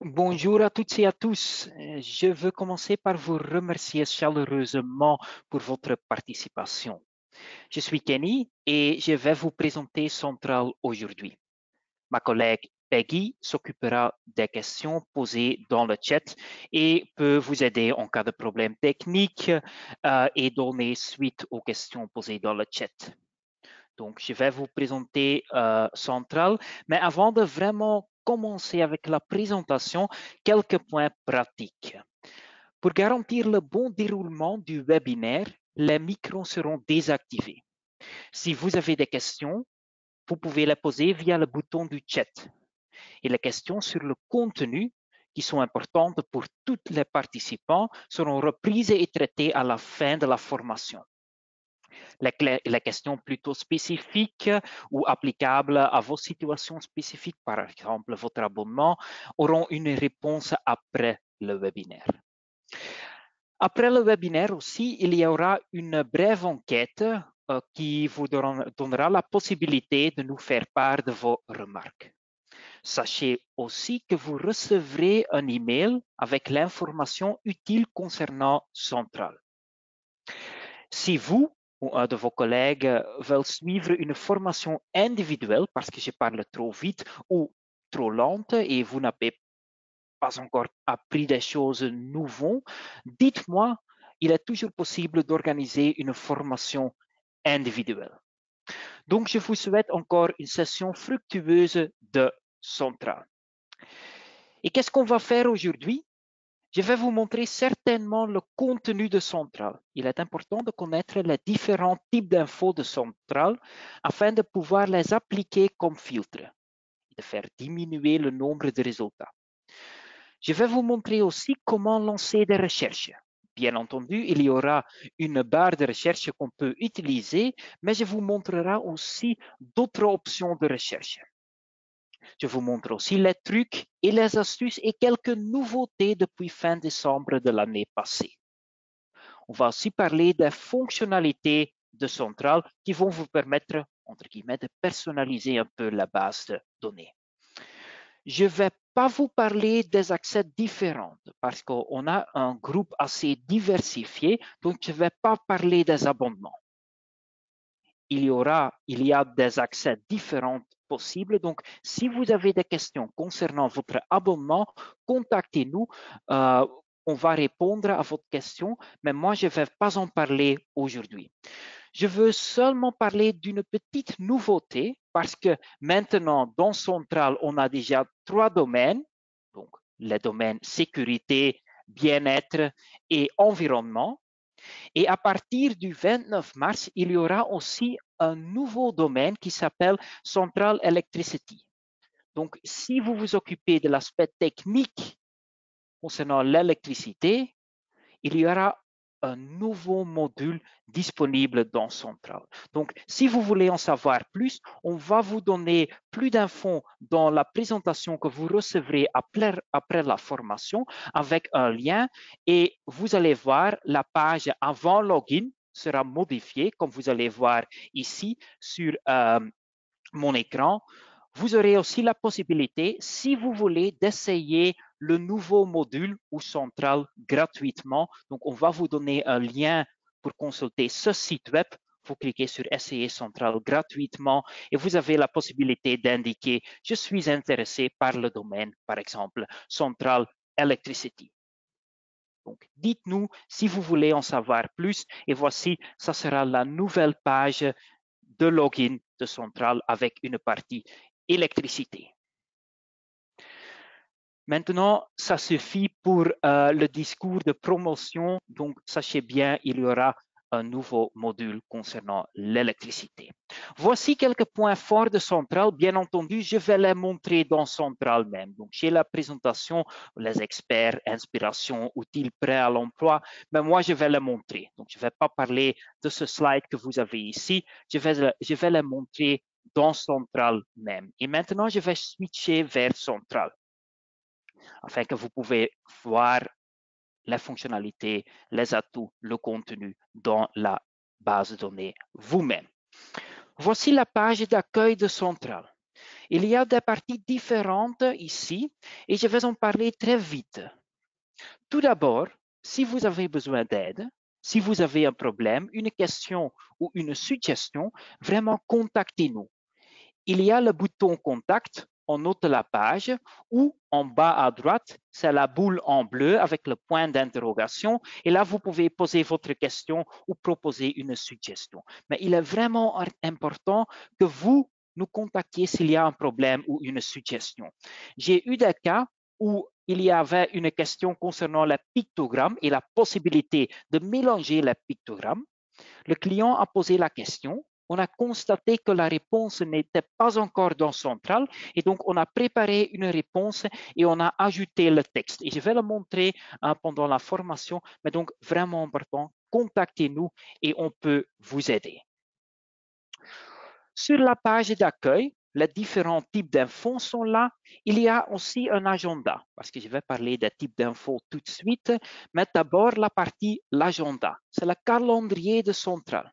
Bonjour à toutes et à tous. Euh, je veux commencer par vous remercier chaleureusement pour votre participation. Je suis Kenny et je vais vous présenter Central aujourd'hui. Ma collègue Peggy s'occupera des questions posées dans le chat et peut vous aider en cas de problème technique euh, et donner suite aux questions posées dans le chat. Donc, je vais vous présenter euh, Central, mais avant de vraiment commencer avec la présentation, quelques points pratiques. Pour garantir le bon déroulement du webinaire, les micros seront désactivés. Si vous avez des questions, vous pouvez les poser via le bouton du chat. Et les questions sur le contenu, qui sont importantes pour tous les participants, seront reprises et traitées à la fin de la formation les, questions plutôt spécifiques ou applicables à vos situations spécifiques, par exemple votre abonnement, auront une réponse après le webinaire. Après le webinaire aussi, il y aura une brève enquête euh, qui vous donnera la possibilité de nous faire part de vos remarques. Sachez aussi que vous recevrez un email avec l'information utile concernant Central. Si vous de vos collègues euh, veulent suivre une formation individuelle parce que je parle trop vite ou trop lente et vous n'avez pas encore appris des choses nouvelles, dites-moi, il est toujours possible d'organiser une formation individuelle. Donc, je vous souhaite encore une session fructueuse de Central. Et qu'est-ce qu'on va faire aujourd'hui? Je vais vous montrer certainement le contenu de Central. Il est important de connaître les différents types d'infos de Central afin de pouvoir les appliquer comme filtre et de faire diminuer le nombre de résultats. Je vais vous montrer aussi comment lancer des recherches. Bien entendu, il y aura une barre de recherche qu'on peut utiliser, mais je vous montrerai aussi d'autres options de recherche. Je vous montre aussi les trucs et les astuces et quelques nouveautés depuis fin décembre de l'année passée. On va aussi parler des fonctionnalités de Central qui vont vous permettre, entre guillemets, de personnaliser un peu la base de données. Je ne vais pas vous parler des accès différents parce qu'on a un groupe assez diversifié, donc je ne vais pas parler des abonnements. Il y aura, a des accès différents possible. Donc, si vous avez des questions concernant votre abonnement, contactez-nous. Euh, on va répondre à votre question, mais moi, je ne vais pas en parler aujourd'hui. Je veux seulement parler d'une petite nouveauté parce que maintenant, dans Central, on a déjà trois domaines. Donc, les domaines sécurité, bien-être et environnement. Et à partir du 29 mars, il y aura aussi un nouveau domaine qui s'appelle Central Electricity. Donc, si vous vous occupez de l'aspect technique concernant l'électricité, il y aura un nouveau module disponible dans Central. Donc, si vous voulez en savoir plus, on va vous donner plus d'infos dans la présentation que vous recevrez après, la formation avec un lien et vous allez voir la page avant login sera modifiée, comme vous allez voir ici sur euh, mon écran. Vous aurez aussi la possibilité, si vous voulez, d'essayer le nouveau module ou central gratuitement. Donc, on va vous donner un lien pour consulter ce site web. Vous cliquez sur Essayer central gratuitement et vous avez la possibilité d'indiquer je suis intéressé par le domaine, par exemple, central electricity. Donc, dites-nous si vous voulez en savoir plus et voici, ça sera la nouvelle page de login de Central avec une partie électricité. Maintenant, ça suffit pour euh, le discours de promotion. Donc, sachez bien, il y aura un nouveau module concernant l'électricité. Voici quelques points forts de Central. Bien entendu, je vais les montrer dans Central même. Donc, j'ai la présentation, les experts, inspiration, outils prêts à l'emploi, mais moi, je vais les montrer. Donc, je ne vais pas parler de ce slide que vous avez ici. Je vais, je vais les montrer dans Central même. Et maintenant, je vais switcher vers Central afin que vous pouvez voir les fonctionnalités, les atouts, le contenu dans la base de données vous-même. Voici la page d'accueil de Central. Il y a des parties différentes ici et je vais en parler très vite. Tout d'abord, si vous avez besoin d'aide, si vous avez un problème, une question ou une suggestion, vraiment contactez-nous. Il y a le bouton contact en haut de la page ou en bas à droite, c'est la boule en bleu avec le point d'interrogation. Et là, vous pouvez poser votre question ou proposer une suggestion. Mais il est vraiment important que vous nous contactiez s'il y a un problème ou une suggestion. J'ai eu des cas où il y avait une question concernant les pictogrammes et la possibilité de mélanger les pictogrammes. Le client a posé la question. On a constaté que la réponse n'était pas encore dans Central et donc on a préparé une réponse et on a ajouté le texte. Et je vais le montrer hein, pendant la formation, mais donc vraiment important, contactez-nous et on peut vous aider. Sur la page d'accueil, les différents types d'infos sont là. Il y a aussi un agenda, parce que je vais parler des types d'infos tout de suite. Mais d'abord, la partie l'agenda. C'est le calendrier de Central.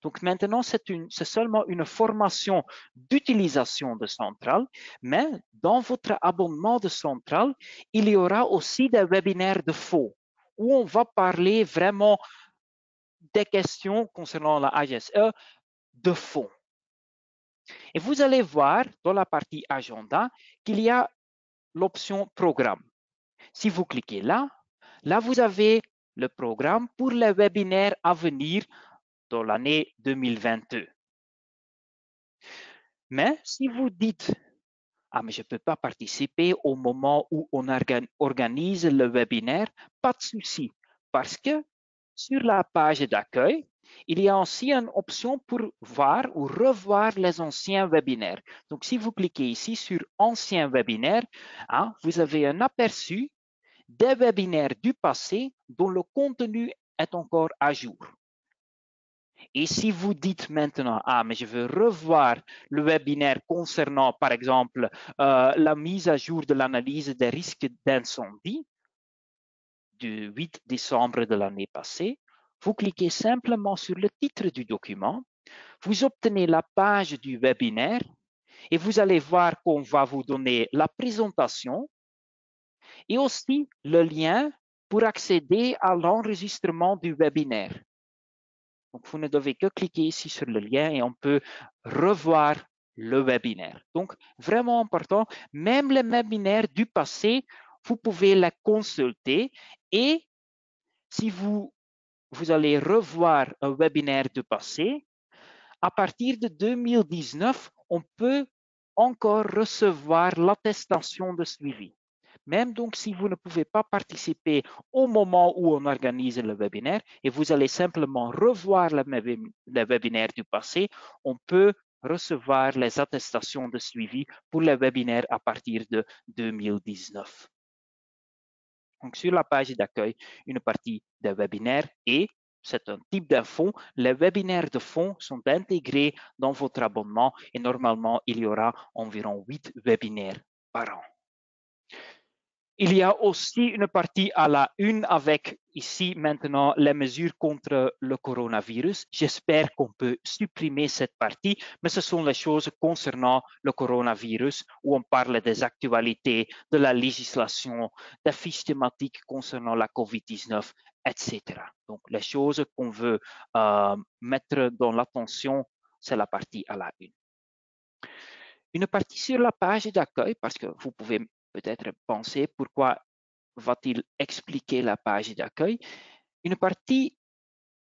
Donc maintenant, c'est seulement une formation d'utilisation de Central, mais dans votre abonnement de Central, il y aura aussi des webinaires de faux, où on va parler vraiment des questions concernant la AGSE de fond. Et vous allez voir dans la partie agenda qu'il y a l'option programme. Si vous cliquez là, là vous avez le programme pour les webinaires à venir dans l'année 2022. Mais si vous dites, ah mais je ne peux pas participer au moment où on organise le webinaire, pas de souci, parce que sur la page d'accueil, il y a aussi une option pour voir ou revoir les anciens webinaires. Donc, si vous cliquez ici sur Anciens webinaires, hein, vous avez un aperçu des webinaires du passé dont le contenu est encore à jour. Et si vous dites maintenant, ah, mais je veux revoir le webinaire concernant, par exemple, euh, la mise à jour de l'analyse des risques d'incendie du 8 décembre de l'année passée, vous cliquez simplement sur le titre du document, vous obtenez la page du webinaire et vous allez voir qu'on va vous donner la présentation et aussi le lien pour accéder à l'enregistrement du webinaire. Donc, vous ne devez que cliquer ici sur le lien et on peut revoir le webinaire. Donc, vraiment important, même les webinaires du passé, vous pouvez les consulter et si vous vous allez revoir un webinaire du passé. À partir de 2019, on peut encore recevoir l'attestation de suivi. Même donc si vous ne pouvez pas participer au moment où on organise le webinaire et vous allez simplement revoir le, webinaire du passé, on peut recevoir les attestations de suivi pour les webinaires à partir de 2019. Donc, sur la page d'accueil, une partie des webinaires et c'est un type d'info. Les webinaires de fond sont intégrés dans votre abonnement et normalement, il y aura environ 8 webinaires par an. Il y a aussi une partie à la une avec ici maintenant les mesures contre le coronavirus. J'espère qu'on peut supprimer cette partie, mais ce sont les choses concernant le coronavirus où on parle des actualités, de la législation, des fiches thématiques concernant la COVID-19, etc. Donc les choses qu'on veut euh, mettre dans l'attention, c'est la partie à la une. Une partie sur la page d'accueil, parce que vous pouvez peut-être penser pourquoi va-t-il expliquer la page d'accueil. Une partie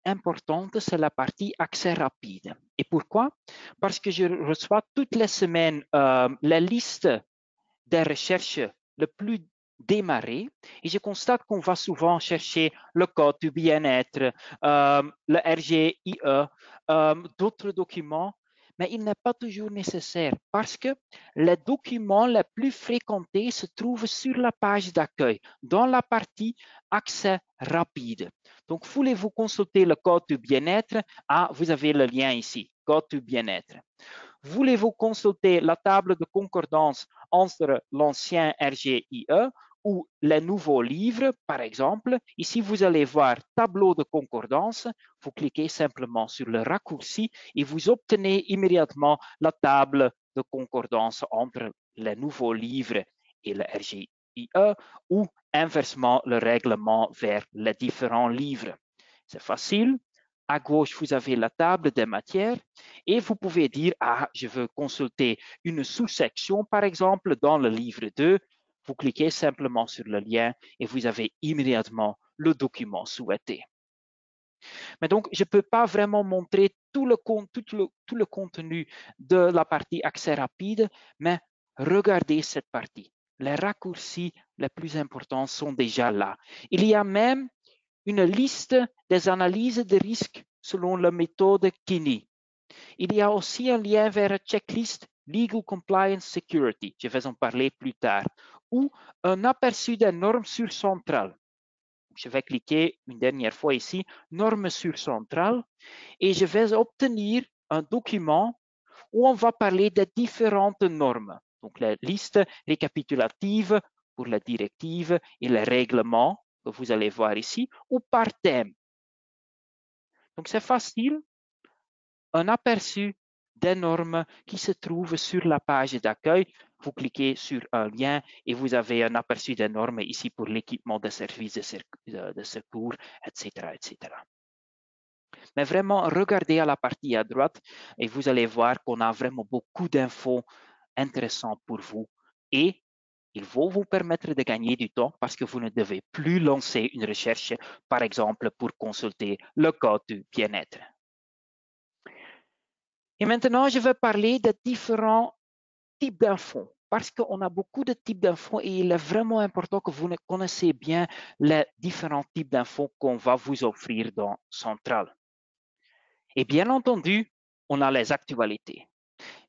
importante, c'est la partie accès rapide. Et pourquoi? Parce que je reçois toutes les semaines euh, la liste des recherches le plus démarrées et je constate qu'on va souvent chercher le code du bien-être, euh, le RGIE, euh, d'autres documents mais il n'est pas toujours nécessaire parce que les documents les plus fréquentés se trouvent sur la page d'accueil, dans la partie accès rapide. Donc, voulez-vous consulter le code du bien-être? Ah, vous avez le lien ici, code du bien-être. Voulez-vous consulter la table de concordance entre l'ancien RGIE ou les nouveaux livres, par exemple, ici vous allez voir tableau de concordance, vous cliquez simplement sur le raccourci et vous obtenez immédiatement la table de concordance entre les nouveaux livres et le RGIE ou inversement le règlement vers les différents livres. C'est facile. À gauche, vous avez la table des matières et vous pouvez dire, ah, je veux consulter une sous-section, par exemple, dans le livre 2. Vous cliquez simplement sur le lien et vous avez immédiatement le document souhaité. Mais donc, je ne peux pas vraiment montrer tout le, contenu de la partie accès rapide, mais regardez cette partie. Les raccourcis les plus importants sont déjà là. Il y a même une liste des analyses de risques selon la méthode Kini. Il y a aussi un lien vers checklist Legal Compliance Security, je vais en parler plus tard, ou un aperçu des normes sur centrale. Je vais cliquer une dernière fois ici, normes sur centrale, et je vais obtenir un document où on va parler des différentes normes. Donc la liste récapitulative pour la directive et les règlements que vous allez voir ici, ou par thème. Donc c'est facile, un aperçu des normes qui se trouvent sur la page d'accueil. Vous cliquez sur un lien et vous avez un aperçu des normes ici pour l'équipement de services de, secours, etc., etc. Mais vraiment, regardez à la partie à droite et vous allez voir qu'on a vraiment beaucoup d'infos intéressantes pour vous. Et il va vous permettre de gagner du temps parce que vous ne devez plus lancer une recherche, par exemple, pour consulter le code du bien-être. Et maintenant, je vais parler de différents types d'infos parce qu'on a beaucoup de types d'infos et il est vraiment important que vous connaissiez bien les différents types d'infos qu'on va vous offrir dans Central. Et bien entendu, on a les actualités.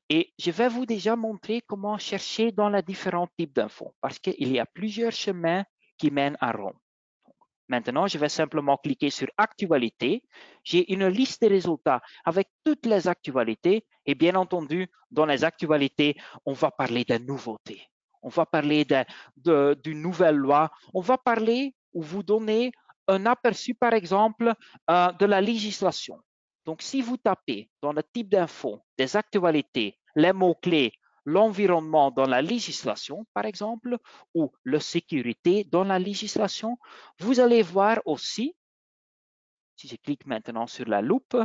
Et je vais vous déjà montrer comment chercher dans les différents types d'infos parce qu'il y a plusieurs chemins qui mènent à Rome. Maintenant, je vais simplement cliquer sur Actualité. J'ai une liste de résultats avec toutes les actualités. Et bien entendu, dans les actualités, on va parler de nouveautés. On va parler d'une nouvelle loi. On va parler ou vous donner un aperçu, par exemple, euh, de la législation. Donc, si vous tapez dans le type d'info des actualités les mots-clés l'environnement dans la législation, par exemple, ou la sécurité dans la législation, vous allez voir aussi, si je clique maintenant sur la loupe,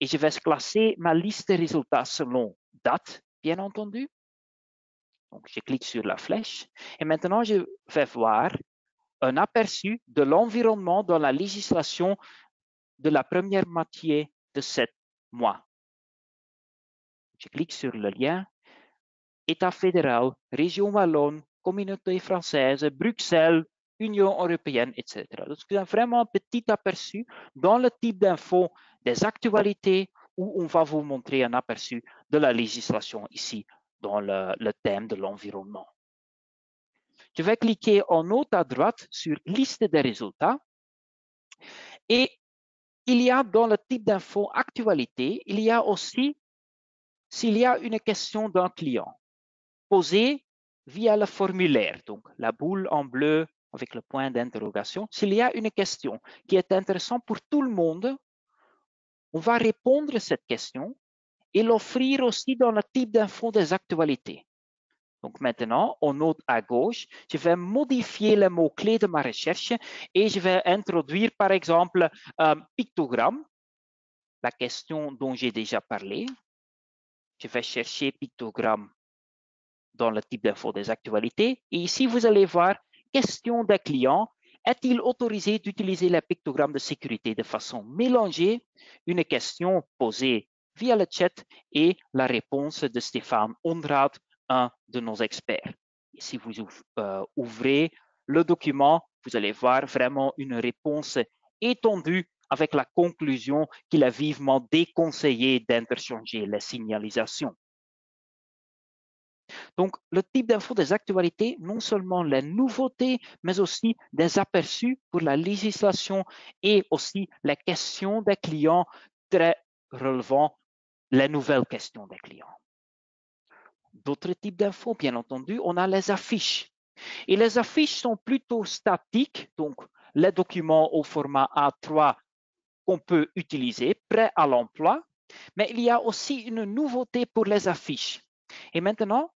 et je vais classer ma liste de résultats selon date, bien entendu. Donc, je clique sur la flèche, et maintenant, je vais voir un aperçu de l'environnement dans la législation de la première moitié de sept mois. Je clique sur le lien État fédéral, région wallonne, communauté française, Bruxelles, Union européenne, etc. Donc, c'est vraiment un petit aperçu dans le type d'infos des actualités où on va vous montrer un aperçu de la législation ici dans le, le thème de l'environnement. Je vais cliquer en haut à droite sur liste des résultats et il y a dans le type d'info actualité, il y a aussi s'il y a une question d'un client posée via le formulaire, donc la boule en bleu avec le point d'interrogation, s'il y a une question qui est intéressante pour tout le monde, on va répondre à cette question et l'offrir aussi dans le type d'info des actualités. Donc maintenant, en haut à gauche, je vais modifier les mots-clés de ma recherche et je vais introduire par exemple un pictogramme, la question dont j'ai déjà parlé. Je vais chercher pictogramme dans le type d'info des actualités. Et ici, vous allez voir question des clients. Est-il autorisé d'utiliser les pictogrammes de sécurité de façon mélangée? Une question posée via le chat et la réponse de Stéphane Ondraad, un de nos experts. Si vous euh, ouvrez le document, vous allez voir vraiment une réponse étendue avec la conclusion qu'il a vivement déconseillé d'interchanger les signalisations. Donc, le type d'info des actualités, non seulement les nouveautés, mais aussi des aperçus pour la législation et aussi les questions des clients très relevant les nouvelles questions des clients. D'autres types d'infos, bien entendu, on a les affiches. Et les affiches sont plutôt statiques, donc les documents au format A3 qu'on peut utiliser, prêts à l'emploi. Mais il y a aussi une nouveauté pour les affiches. Et maintenant,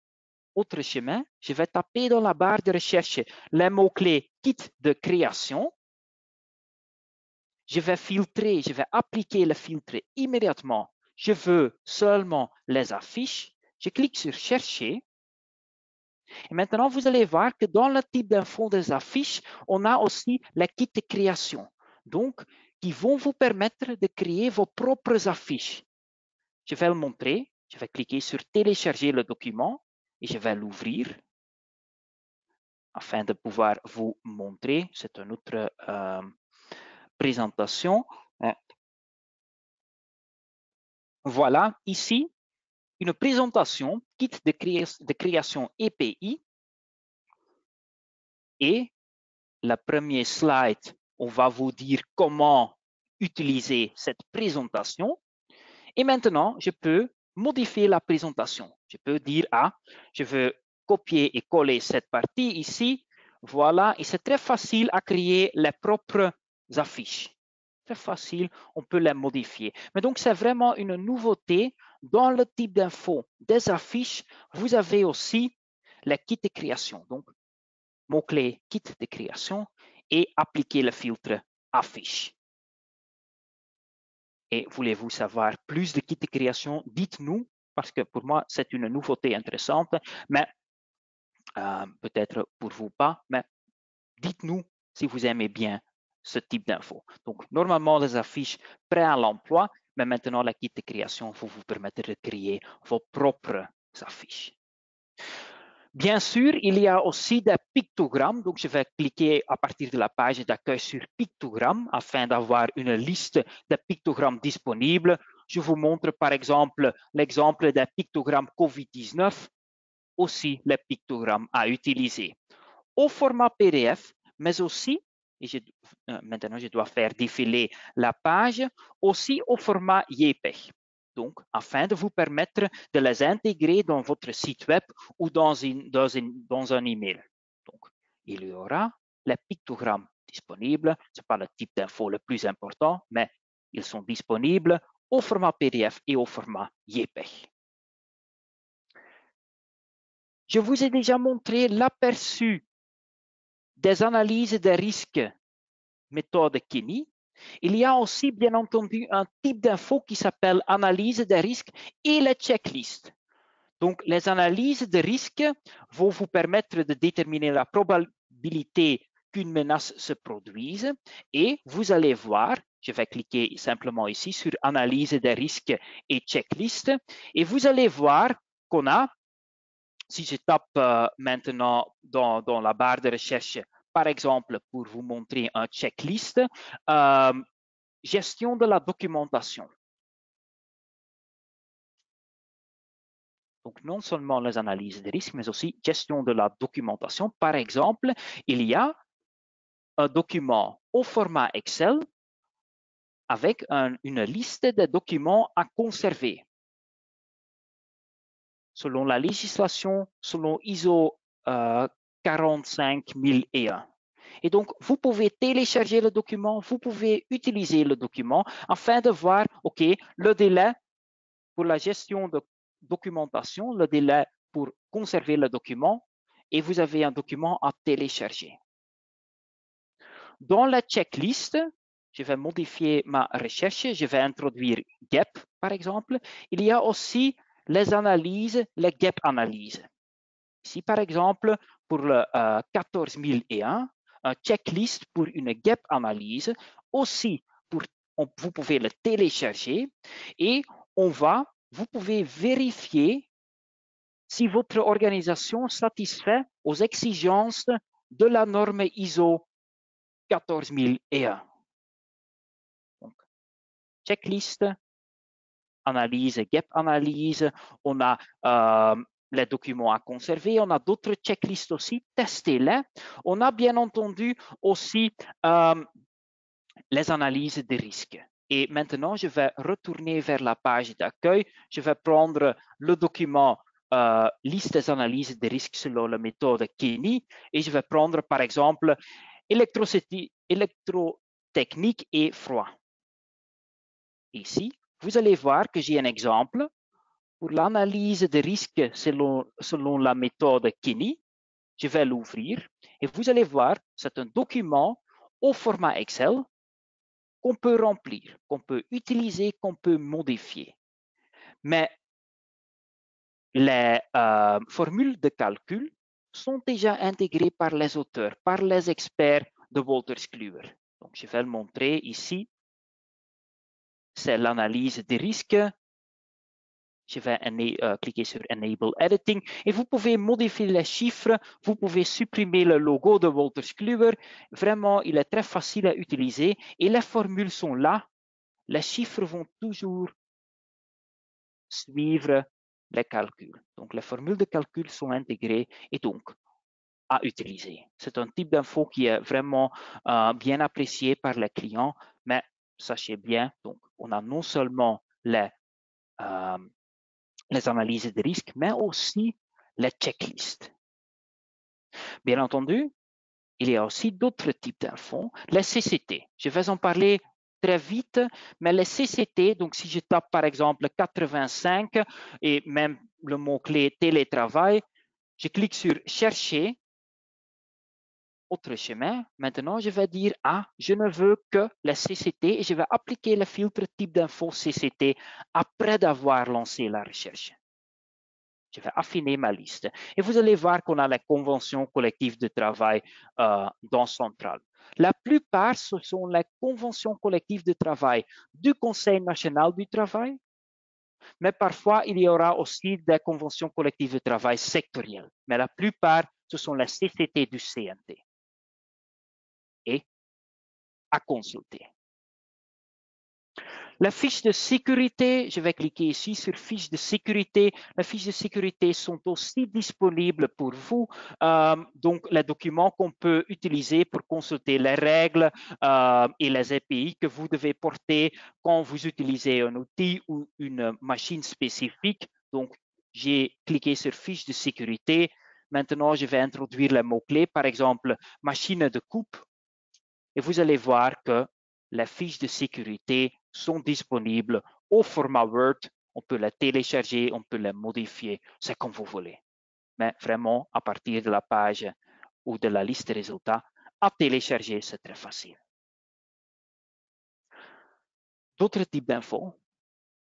autre chemin, je vais taper dans la barre de recherche les mots-clés kit de création. Je vais filtrer, je vais appliquer le filtre immédiatement. Je veux seulement les affiches. Je clique sur chercher. Et maintenant, vous allez voir que dans le type d'info des affiches, on a aussi les kits de création. Donc, qui vont vous permettre de créer vos propres affiches. Je vais le montrer. Je vais cliquer sur télécharger le document et je vais l'ouvrir afin de pouvoir vous montrer. C'est une autre euh, présentation. Euh, voilà ici une présentation kit de, de création EPI et la première slide, on va vous dire comment utiliser cette présentation. Et maintenant, je peux modifier la présentation. Je peux dire, ah, je veux copier et coller cette partie ici. Voilà, et c'est très facile à créer les propres affiches. Très facile, on peut les modifier. Mais donc, c'est vraiment une nouveauté. Dans le type d'info des affiches, vous avez aussi les kits de création. Donc, mot-clé kit de création et appliquer le filtre affiche. Et voulez-vous savoir plus de kits de création? Dites-nous, parce que pour moi, c'est une nouveauté intéressante, mais euh, peut-être pour vous pas, mais dites-nous si vous aimez bien ce type d'infos. Donc, normalement, les affiches prêtes à l'emploi, mais maintenant, la kit de création va vous permettre de créer vos propres affiches. Bien sûr, il y a aussi des pictogrammes. Donc, je vais cliquer à partir de la page d'accueil sur pictogrammes afin d'avoir une liste de pictogrammes disponibles. Je vous montre par exemple l'exemple des pictogrammes COVID-19, aussi les pictogrammes à utiliser. Au format PDF, mais aussi, euh, maintenant je dois faire défiler la page, aussi au format JPEG donc afin de vous permettre de les intégrer dans votre site web ou dans, dans, un email. Donc, il y aura les pictogrammes disponibles. Ce n'est pas le type d'info le plus important, mais ils sont disponibles au format PDF et au format JPEG. Je vous ai déjà montré l'aperçu des analyses des risques méthode Kini il y a aussi, bien entendu, un type d'info qui s'appelle analyse des risques et les checklists. Donc, les analyses de risques vont vous permettre de déterminer la probabilité qu'une menace se produise et vous allez voir, je vais cliquer simplement ici sur analyse des risques et checklist et vous allez voir qu'on a, si je tape euh, maintenant dans la barre de recherche par exemple, pour vous montrer un checklist, euh, gestion de la documentation. Donc, non seulement les analyses de risques, mais aussi gestion de la documentation. Par exemple, il y a un document au format Excel avec une liste de documents à conserver. Selon la législation, selon ISO euh, 45 001. Et donc, vous pouvez télécharger le document, vous pouvez utiliser le document afin de voir, OK, le délai pour la gestion de documentation, le délai pour conserver le document, et vous avez un document à télécharger. Dans la checklist, je vais modifier ma recherche, je vais introduire GAP, par exemple. Il y a aussi les analyses, les GAP analyses. Ici, par exemple, pour le 14001, un checklist pour une gap analyse. Aussi, pour, vous pouvez le télécharger et on va, vous pouvez vérifier si votre organisation satisfait aux exigences de la norme ISO 14001. Checklist, analyse, gap analyse. On a euh, les documents à conserver. On a d'autres checklists aussi, testez-les. On a bien entendu aussi euh, les analyses de risques. Et maintenant, je vais retourner vers la page d'accueil. Je vais prendre le document euh, liste des analyses de risques selon la méthode Kenny et je vais prendre par exemple électrotechnique et froid. Ici, vous allez voir que j'ai un exemple pour l'analyse de risques selon, la méthode Kini. Je vais l'ouvrir et vous allez voir, c'est un document au format Excel qu'on peut remplir, qu'on peut utiliser, qu'on peut modifier. Mais les euh, formules de calcul sont déjà intégrées par les auteurs, par les experts de Wolters Kluwer. Donc, je vais le montrer ici. C'est l'analyse des risques. Je vais euh, cliquer sur Enable Editing et vous pouvez modifier les chiffres. Vous pouvez supprimer le logo de Wolters Kluwer. Vraiment, il est très facile à utiliser et les formules sont là. Les chiffres vont toujours suivre les calculs. Donc, les formules de calcul sont intégrées et donc à utiliser. C'est un type d'info qui est vraiment euh, bien apprécié par les clients, mais sachez bien, donc, on a non seulement les, euh, analyses de risque, mais aussi les checklists. Bien entendu, il y a aussi d'autres types d'infos, les CCT. Je vais en parler très vite, mais les CCT, donc si je tape par exemple 85 et même le mot-clé télétravail, je clique sur chercher, autre chemin. Maintenant, je vais dire, ah, je ne veux que les CCT et je vais appliquer le filtre type d'info CCT après d'avoir lancé la recherche. Je vais affiner ma liste. Et vous allez voir qu'on a la convention collective de travail euh, dans Central. La plupart, ce sont les conventions collectives de travail du Conseil national du travail, mais parfois, il y aura aussi des conventions collectives de travail sectorielles. Mais la plupart, ce sont les CCT du CNT. À consulter. La fiche de sécurité, je vais cliquer ici sur fiche de sécurité. Les fiches de sécurité sont aussi disponibles pour vous. Euh, donc, les documents qu'on peut utiliser pour consulter les règles euh, et les API que vous devez porter quand vous utilisez un outil ou une machine spécifique. Donc, j'ai cliqué sur fiche de sécurité. Maintenant, je vais introduire les mots-clés, par exemple, machine de coupe. Et vous allez voir que les fiches de sécurité sont disponibles au format Word. On peut les télécharger, on peut les modifier, c'est comme vous voulez. Mais vraiment, à partir de la page ou de la liste de résultats, à télécharger, c'est très facile. D'autres types d'infos.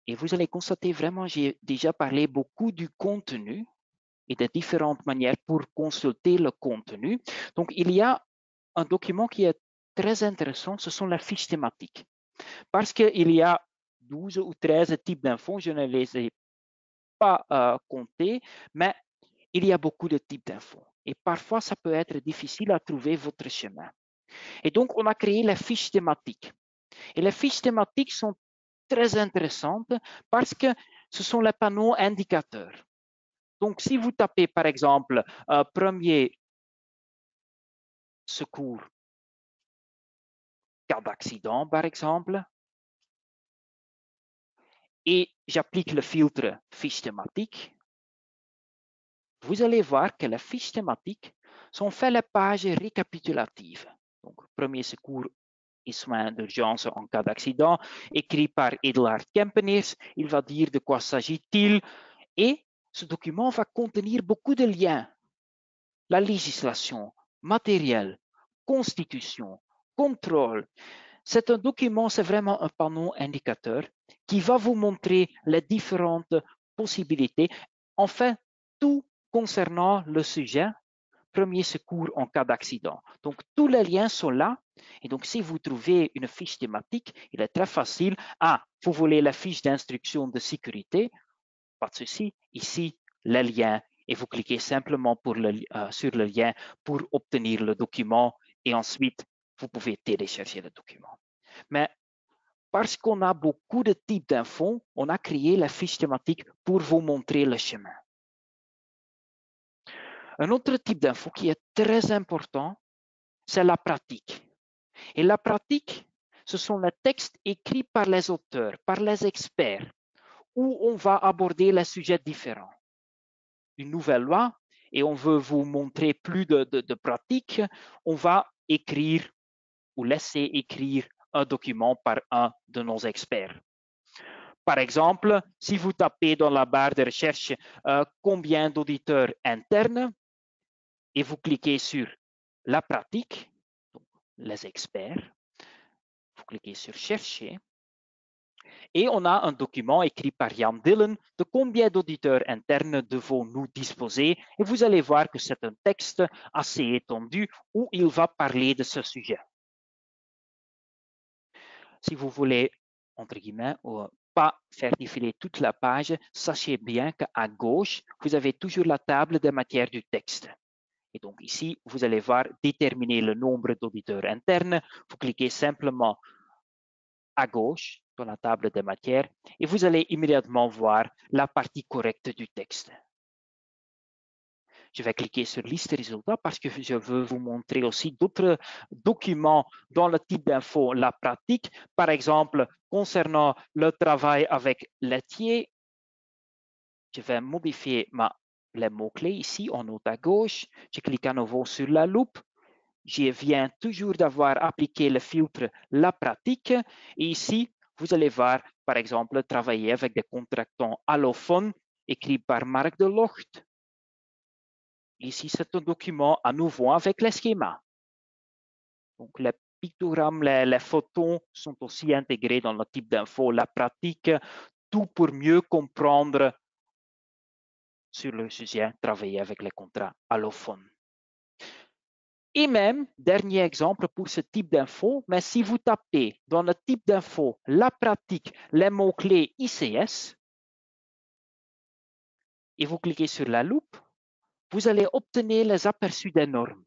Et vous allez constater vraiment, j'ai déjà parlé beaucoup du contenu et des différentes manières pour consulter le contenu. Donc, il y a un document qui est très intéressant, ce sont les fiches thématiques. Parce qu'il y a 12 ou 13 types d'infos, je ne les ai pas euh, comptés, mais il y a beaucoup de types d'infos. Et parfois, ça peut être difficile à trouver votre chemin. Et donc, on a créé les fiches thématiques. Et les fiches thématiques sont très intéressantes parce que ce sont les panneaux indicateurs. Donc, si vous tapez, par exemple, euh, premier secours cas d'accident, par exemple, et j'applique le filtre fiche thématique, vous allez voir que les fiches thématiques sont faites les pages récapitulatives. Donc, premier secours et soins d'urgence en cas d'accident, écrit par Edelhard Kempeneers. Il va dire de quoi s'agit-il. Et ce document va contenir beaucoup de liens. La législation, matériel, constitution, contrôle. C'est un document, c'est vraiment un panneau indicateur qui va vous montrer les différentes possibilités. Enfin, tout concernant le sujet, premier secours en cas d'accident. Donc, tous les liens sont là. Et donc, si vous trouvez une fiche thématique, il est très facile. Ah, vous voulez la fiche d'instruction de sécurité? Pas de souci. Ici, les liens. Et vous cliquez simplement euh, sur le lien pour obtenir le document. Et ensuite, vous pouvez télécharger le document. Mais parce qu'on a beaucoup de types d'infos, on a créé la fiche thématique pour vous montrer le chemin. Un autre type d'info qui est très important, c'est la pratique. Et la pratique, ce sont les textes écrits par les auteurs, par les experts, où on va aborder les sujets différents. Une nouvelle loi, et on veut vous montrer plus de, de, de pratique, on va écrire ou laisser écrire un document par un de nos experts. Par exemple, si vous tapez dans la barre de recherche euh, combien d'auditeurs internes et vous cliquez sur la pratique, les experts, vous cliquez sur chercher et on a un document écrit par Jan Dillen de combien d'auditeurs internes devons-nous disposer. Et vous allez voir que c'est un texte assez étendu où il va parler de ce sujet. Si vous voulez, entre guillemets, pas faire défiler toute la page, sachez bien qu'à gauche, vous avez toujours la table de matière du texte. Et donc ici, vous allez voir déterminer le nombre d'auditeurs internes. Vous cliquez simplement à gauche dans la table de matière et vous allez immédiatement voir la partie correcte du texte. Je vais cliquer sur liste résultats parce que je veux vous montrer aussi d'autres documents dans le type d'info, la pratique. Par exemple, concernant le travail avec laitier, je vais modifier ma, les mots-clés ici en haut à gauche. Je clique à nouveau sur la loupe. Je viens toujours d'avoir appliqué le filtre la pratique. Et ici, vous allez voir, par exemple, travailler avec des contractants allophones écrits par Marc de Locht. Ici, c'est un document à nouveau avec les schémas. Donc, les pictogrammes, les, photos sont aussi intégrés dans le type d'info, la pratique, tout pour mieux comprendre sur le sujet, travailler avec les contrats allophones. Et même, dernier exemple pour ce type d'info, mais si vous tapez dans le type d'info la pratique, les mots-clés ICS, et vous cliquez sur la loupe, vous allez obtenir les aperçus des normes.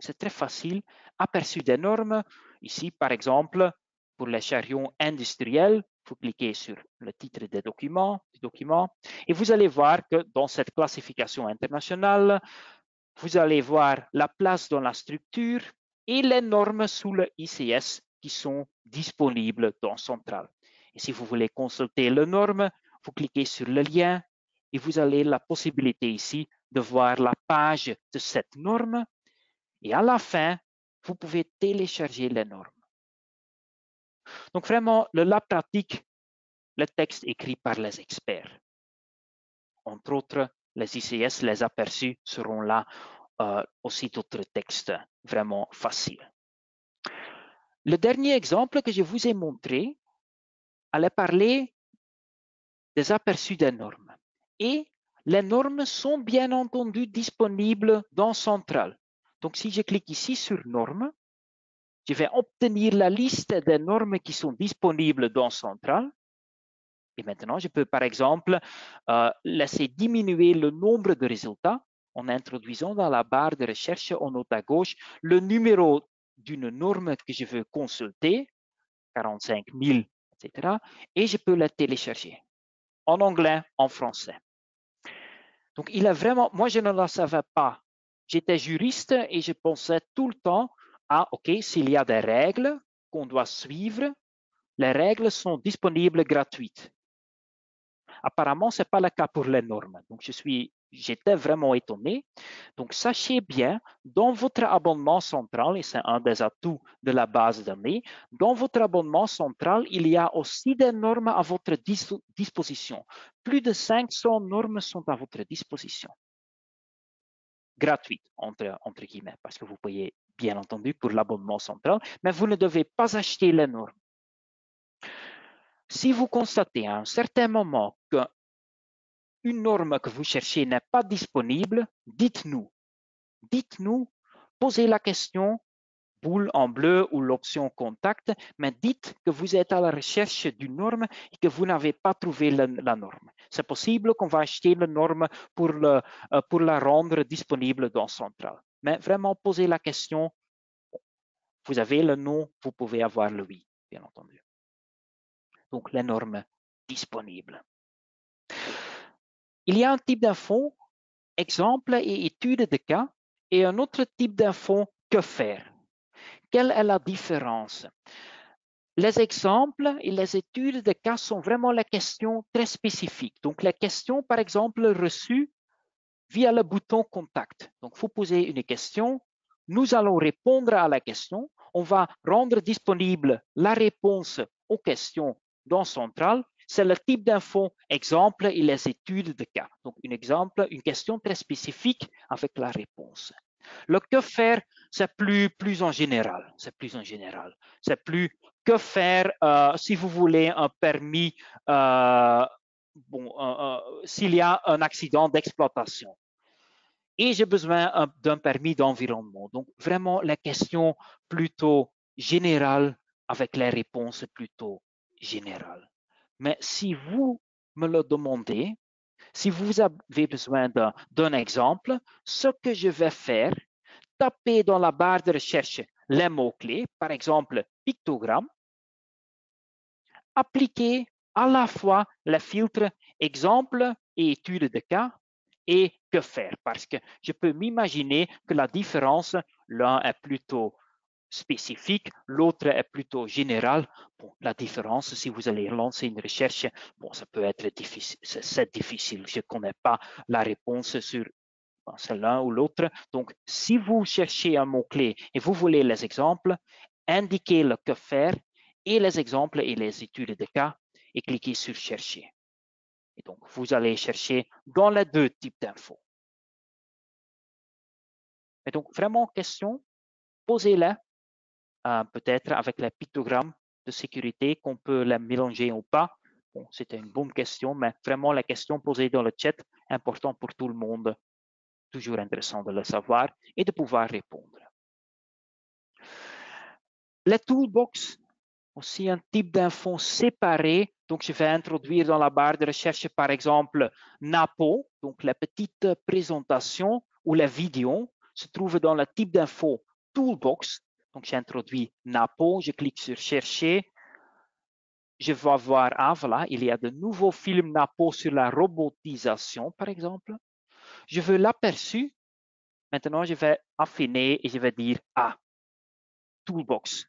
C'est très facile. Aperçu des normes, ici par exemple, pour les chariots industriels, vous cliquez sur le titre des documents, et vous allez voir que dans cette classification internationale, vous allez voir la place dans la structure et les normes sous le ICS qui sont disponibles dans Central. Et si vous voulez consulter les normes, vous cliquez sur le lien et vous avez la possibilité ici de voir la page de cette norme. Et à la fin, vous pouvez télécharger les normes. Donc vraiment, le lab pratique, le texte écrit par les experts. Entre autres, les ICS, les aperçus seront là euh, aussi d'autres textes vraiment faciles. Le dernier exemple que je vous ai montré allait parler des aperçus des normes. Et les normes sont bien entendu disponibles dans Central. Donc, si je clique ici sur Normes, je vais obtenir la liste des normes qui sont disponibles dans Central. Et maintenant, je peux par exemple euh, laisser diminuer le nombre de résultats en introduisant dans la barre de recherche en haut à gauche le numéro d'une norme que je veux consulter, 45 000, etc. Et je peux la télécharger en anglais, en français. Donc, il a vraiment, moi, je ne le savais pas. J'étais juriste et je pensais tout le temps, ah, OK, s'il y a des règles qu'on doit suivre, les règles sont disponibles gratuites. Apparemment, ce n'est pas le cas pour les normes. Donc, je suis j'étais vraiment étonné. Donc, sachez bien, dans votre abonnement central, et c'est un des atouts de la base de dans votre abonnement central, il y a aussi des normes à votre disposition. Plus de 500 normes sont à votre disposition. Gratuites, entre guillemets, parce que vous payez bien entendu pour l'abonnement central, mais vous ne devez pas acheter les normes. Si vous constatez à un certain moment que une norme que vous cherchez n'est pas disponible, dites-nous. Dites-nous, posez la question, boule en bleu ou l'option contact, mais dites que vous êtes à la recherche d'une norme et que vous n'avez pas trouvé la, norme. C'est possible qu'on va acheter la norme pour, euh, pour la rendre disponible dans Central. Mais vraiment, posez la question. Vous avez le nom, vous pouvez avoir le oui, bien entendu. Donc, les normes disponibles. Il y a un type d'info, exemple et étude de cas, et un autre type d'info, que faire? Quelle est la différence? Les exemples et les études de cas sont vraiment les questions très spécifiques. Donc, les questions, par exemple, reçues via le bouton Contact. Donc, vous posez une question, nous allons répondre à la question, on va rendre disponible la réponse aux questions dans Central, c'est le type d'info exemple et les études de cas. Donc, un exemple, une question très spécifique avec la réponse. Le que faire, c'est plus, plus en général. C'est plus en général. C'est plus que faire euh, si vous voulez un permis, euh, bon, euh, s'il y a un accident d'exploitation. Et j'ai besoin d'un permis d'environnement. Donc, vraiment, la question plutôt générale avec les réponses plutôt générales. Mais si vous me le demandez, si vous avez besoin d'un exemple, ce que je vais faire, taper dans la barre de recherche les mots-clés, par exemple pictogramme, appliquer à la fois les filtres exemple et étude de cas et que faire? Parce que je peux m'imaginer que la différence, l'un est plutôt spécifique, l'autre est plutôt général. La différence, si vous allez lancer une recherche, bon, ça peut être difficile, c'est difficile. Je ne connais pas la réponse sur l'un ou l'autre. Donc, si vous cherchez un mot-clé et vous voulez les exemples, indiquez le que faire et les exemples et les études de cas et cliquez sur chercher. Et donc, vous allez chercher dans les deux types d'infos. Et donc, vraiment, question, posez-les euh, peut-être avec les pictogrammes de sécurité qu'on peut les mélanger ou pas. Bon, c'était une bonne question, mais vraiment la question posée dans le chat, important pour tout le monde. Toujours intéressant de le savoir et de pouvoir répondre. Les toolbox, aussi un type d'infos séparé. Donc, je vais introduire dans la barre de recherche, par exemple, NAPO, donc la petite présentation ou la vidéo, se trouve dans le type d'info Toolbox. Donc, j'introduis NAPO, je clique sur chercher. Je vais voir, ah voilà, il y a de nouveaux films NAPO sur la robotisation, par exemple. Je veux l'aperçu. Maintenant, je vais affiner et je vais dire, ah, Toolbox.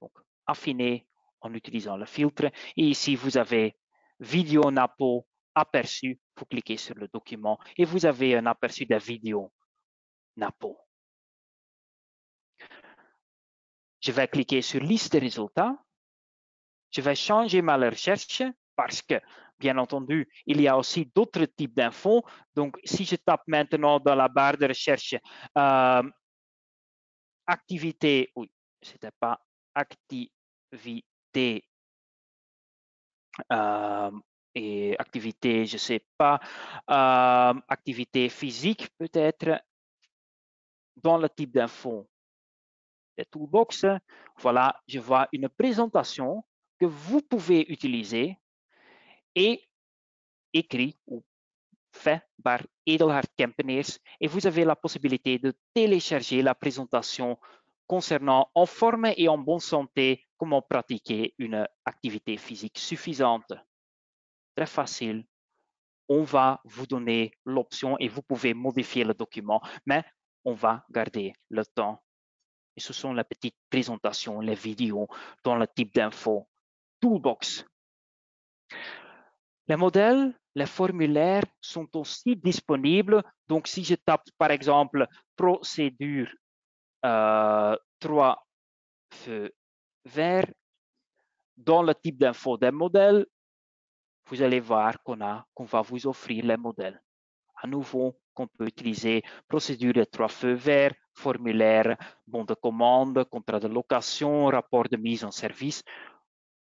Donc, affiner en utilisant le filtre. Et ici, vous avez vidéo NAPO aperçu. Vous cliquez sur le document et vous avez un aperçu de la vidéo NAPO. Je vais cliquer sur liste des résultats. Je vais changer ma recherche parce que, bien entendu, il y a aussi d'autres types d'infos. Donc, si je tape maintenant dans la barre de recherche euh, activité, oui, c'était pas activité euh, et activité, je sais pas, euh, activité physique peut-être, dans le type d'infos des toolbox, voilà, je vois une présentation que vous pouvez utiliser et écrit ou fait par Edelhard Kempeneers et vous avez la possibilité de télécharger la présentation concernant en forme et en bonne santé comment pratiquer une activité physique suffisante. Très facile. On va vous donner l'option et vous pouvez modifier le document, mais on va garder le temps et ce sont les petites présentations, les vidéos dans le type d'info Toolbox. Les modèles, les formulaires sont aussi disponibles. Donc, si je tape par exemple procédure euh, 3 feux verts dans le type d'info des modèles, vous allez voir qu'on qu'on va vous offrir les modèles. À nouveau, qu'on peut utiliser procédure de trois feux verts, formulaire, bon de commande, contrat de location, rapport de mise en service,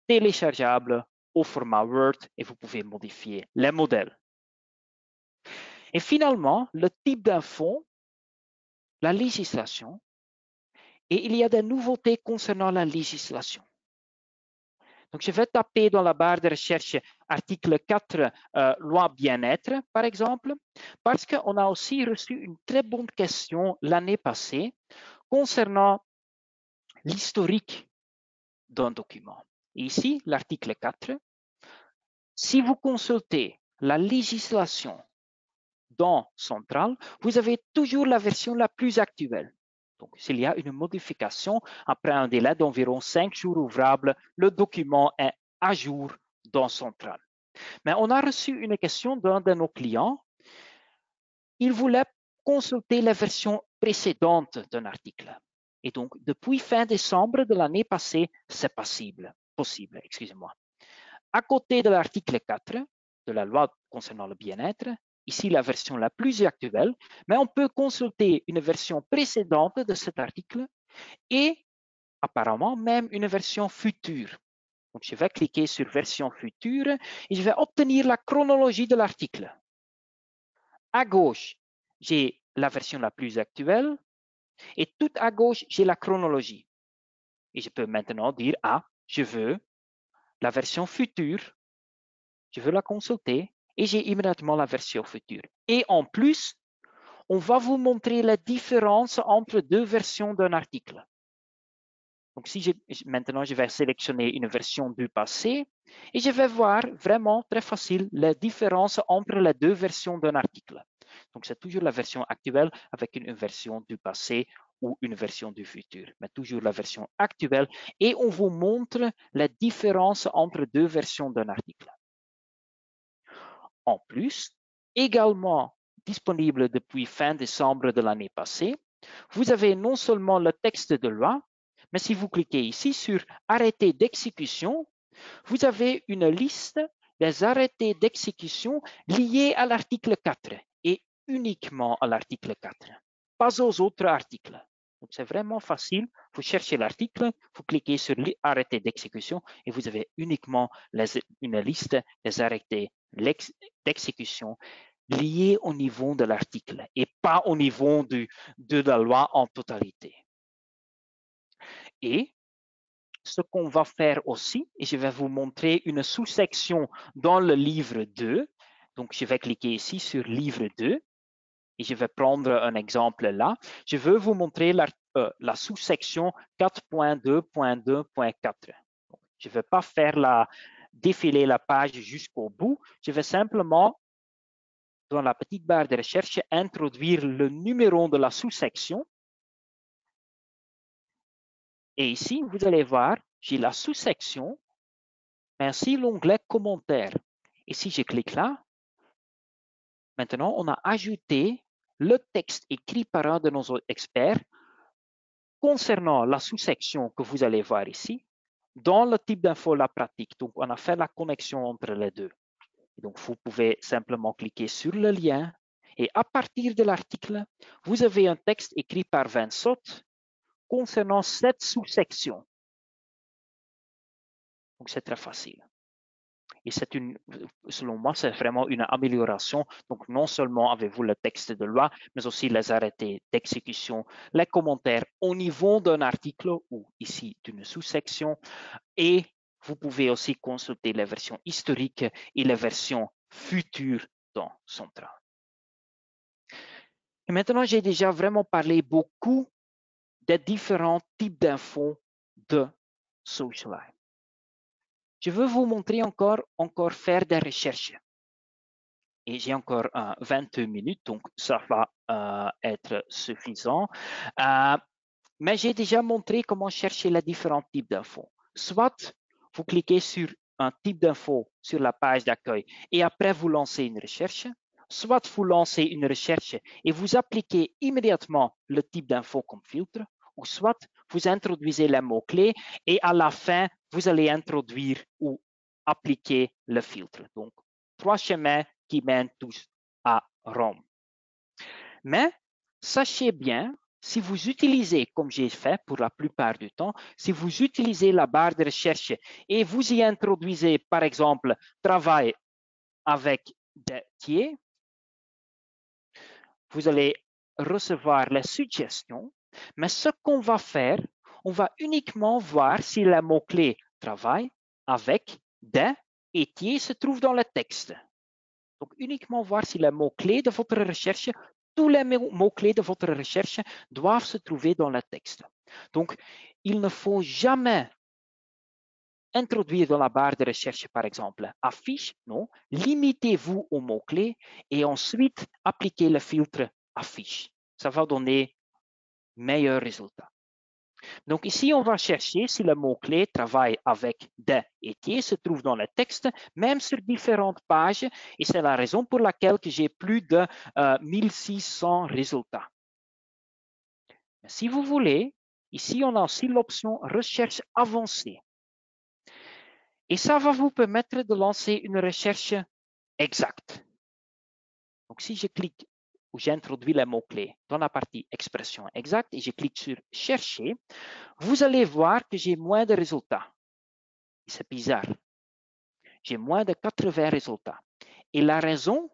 téléchargeable au format Word et vous pouvez modifier les modèles. Et finalement, le type d'info, la législation, et il y a des nouveautés concernant la législation. Donc, je vais taper dans la barre de recherche article 4, euh, loi bien-être, par exemple, parce qu'on a aussi reçu une très bonne question l'année passée concernant l'historique d'un document. Ici, l'article 4, si vous consultez la législation dans Central, vous avez toujours la version la plus actuelle. Donc, s'il y a une modification, après un délai d'environ cinq jours ouvrables, le document est à jour dans Central. Mais on a reçu une question d'un de nos clients. Il voulait consulter la version précédente d'un article. Et donc, depuis fin décembre de l'année passée, c'est possible. possible, excusez-moi. À côté de l'article 4 de la loi concernant le bien-être, ici la version la plus actuelle, mais on peut consulter une version précédente de cet article et apparemment même une version future. Donc, je vais cliquer sur version future et je vais obtenir la chronologie de l'article. À gauche, j'ai la version la plus actuelle et tout à gauche, j'ai la chronologie. Et je peux maintenant dire, ah, je veux la version future, je veux la consulter et j'ai immédiatement la version future. Et en plus, on va vous montrer la différence entre deux versions d'un article. Donc, si maintenant, je vais sélectionner une version du passé et je vais voir vraiment très facile la différence entre les deux versions d'un article. Donc, c'est toujours la version actuelle avec une version du passé ou une version du futur, mais toujours la version actuelle et on vous montre la différence entre deux versions d'un article. En plus, également disponible depuis fin décembre de l'année passée, vous avez non seulement le texte de loi, mais si vous cliquez ici sur arrêté d'exécution, vous avez une liste des arrêtés d'exécution liés à l'article 4 et uniquement à l'article 4, pas aux autres articles. Donc, c'est vraiment facile. Vous cherchez l'article, vous cliquez sur arrêté d'exécution et vous avez uniquement une liste des arrêtés d'exécution liés au niveau de l'article et pas au niveau de la loi en totalité. Et ce qu'on va faire aussi, et je vais vous montrer une sous-section dans le livre 2. Donc, je vais cliquer ici sur livre 2 et je vais prendre un exemple là. Je veux vous montrer la, euh, sous-section 4.2.2.4. Je ne vais pas faire la, défiler la page jusqu'au bout. Je vais simplement, dans la petite barre de recherche, introduire le numéro de la sous-section et ici, vous allez voir, j'ai la sous-section, ainsi l'onglet commentaires. Et si je clique là, maintenant, on a ajouté le texte écrit par un de nos experts concernant la sous-section que vous allez voir ici, dans le type d'info la pratique. Donc, on a fait la connexion entre les deux. Donc, vous pouvez simplement cliquer sur le lien et à partir de l'article, vous avez un texte écrit par Vincent concernant cette sous-section. Donc, c'est très facile. Et c'est une, selon moi, c'est vraiment une amélioration. Donc, non seulement avez-vous le texte de loi, mais aussi les arrêtés d'exécution, les commentaires au niveau d'un article ou ici d'une sous-section. Et vous pouvez aussi consulter les versions historiques et les versions futures dans Central. Et maintenant, j'ai déjà vraiment parlé beaucoup des différents types d'infos de Socialize. Je veux vous montrer encore, encore faire des recherches. Et j'ai encore 22 minutes, donc ça va euh, être suffisant. Euh, mais j'ai déjà montré comment chercher les différents types d'infos. Soit vous cliquez sur un type d'info sur la page d'accueil et après vous lancez une recherche, soit vous lancez une recherche et vous appliquez immédiatement le type d'info comme filtre, ou soit vous introduisez les mots-clés et à la fin, vous allez introduire ou appliquer le filtre. Donc, trois chemins qui mènent tous à Rome. Mais sachez bien, si vous utilisez, comme j'ai fait pour la plupart du temps, si vous utilisez la barre de recherche et vous y introduisez, par exemple, travail avec des tiers, vous allez recevoir les suggestions mais ce qu'on va faire, on va uniquement voir si le mot-clé travail avec des et se trouve dans le texte. Donc, uniquement voir si le mot-clé de votre recherche, tous les mots-clés de votre recherche doivent se trouver dans le texte. Donc, il ne faut jamais introduire dans la barre de recherche, par exemple, affiche, non. Limitez-vous aux mots-clés et ensuite appliquez le filtre affiche. Ça va donner meilleur résultat. Donc ici, on va chercher si le mot-clé travaille avec des et se trouve dans le texte, même sur différentes pages, et c'est la raison pour laquelle j'ai plus de 1600 euh, résultats. Si vous voulez, ici, on a aussi l'option recherche avancée. Et ça va vous permettre de lancer une recherche exacte. Donc, si je clique ou j'introduis les mots-clés dans la partie expression exacte et je clique sur chercher, vous allez voir que j'ai moins de résultats. C'est bizarre. J'ai moins de 80 résultats. Et la raison,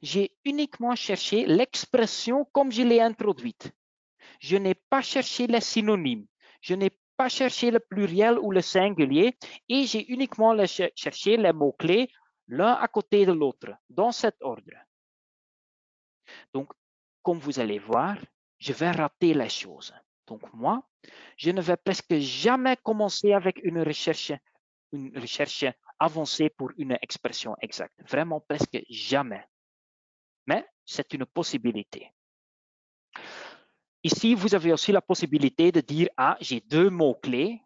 j'ai uniquement cherché l'expression comme je l'ai introduite. Je n'ai pas cherché les synonymes. Je n'ai pas cherché le pluriel ou le singulier et j'ai uniquement cherché les mots-clés l'un à côté de l'autre, dans cet ordre. Donc, comme vous allez voir, je vais rater les choses. Donc, moi, je ne vais presque jamais commencer avec une recherche, avancée pour une expression exacte. Vraiment presque jamais. Mais c'est une possibilité. Ici, vous avez aussi la possibilité de dire, ah, j'ai deux mots-clés.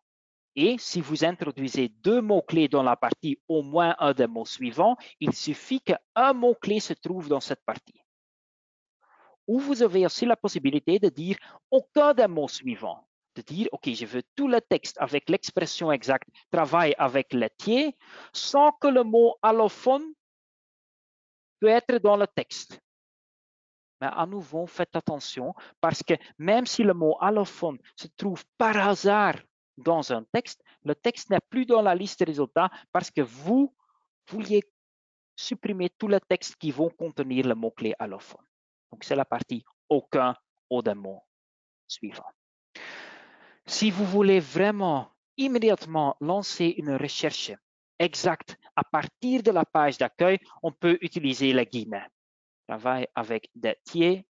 Et si vous introduisez deux mots-clés dans la partie au moins un des mots suivants, il suffit qu'un mot-clé se trouve dans cette partie. Ou vous avez aussi la possibilité de dire aucun des mots suivants. De dire, OK, je veux tout le texte avec l'expression exacte, travaille avec laitier, sans que le mot allophone peut être dans le texte. Mais à nouveau, faites attention parce que même si le mot allophone se trouve par hasard dans un texte, le texte n'est plus dans la liste résultats parce que vous vouliez supprimer tous les textes qui vont contenir le mot-clé allophone. Donc, c'est la partie aucun ou des mots suivants. Si vous voulez vraiment immédiatement lancer une recherche exacte à partir de la page d'accueil, on peut utiliser les guillemets travaille avec des tiers.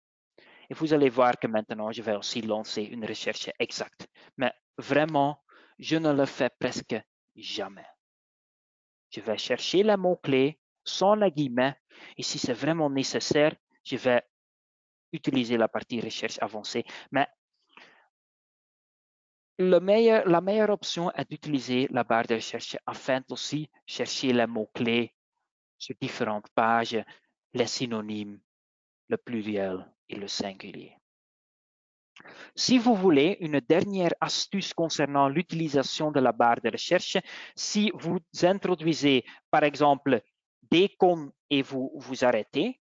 Et vous allez voir que maintenant, je vais aussi lancer une recherche exacte. Mais vraiment, je ne le fais presque jamais. Je vais chercher les mots-clés sans les guillemets. Et si c'est vraiment nécessaire, je vais utiliser la partie recherche avancée. Mais la meilleure option est d'utiliser la barre de recherche afin aussi chercher les mots-clés sur différentes pages les synonymes, le pluriel et le singulier. Si vous voulez une dernière astuce concernant l'utilisation de la barre de recherche, si vous introduisez par exemple décon et vous vous arrêtez,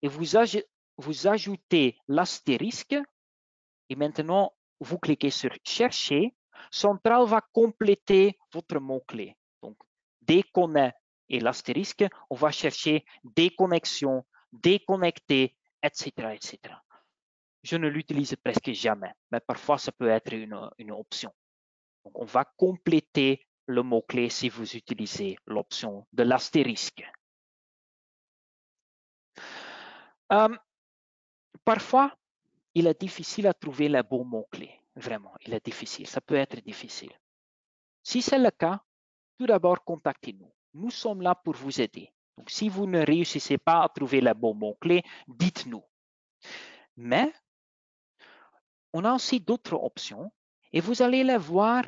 et vous, vous ajoutez l'astérisque, et maintenant vous cliquez sur chercher, Central va compléter votre mot-clé. Donc, déconner et l'astérisque, on va chercher déconnexion, déconnecter, etc., etc. Je ne l'utilise presque jamais, mais parfois ça peut être une, option. Donc, on va compléter le mot-clé si vous utilisez l'option de l'astérisque. Euh, parfois, il est difficile à trouver les bons mots-clés. Vraiment, il est difficile. Ça peut être difficile. Si c'est le cas, tout d'abord, contactez-nous. Nous sommes là pour vous aider. Donc, si vous ne réussissez pas à trouver le bon mot-clé, dites-nous. Mais, on a aussi d'autres options et vous allez les voir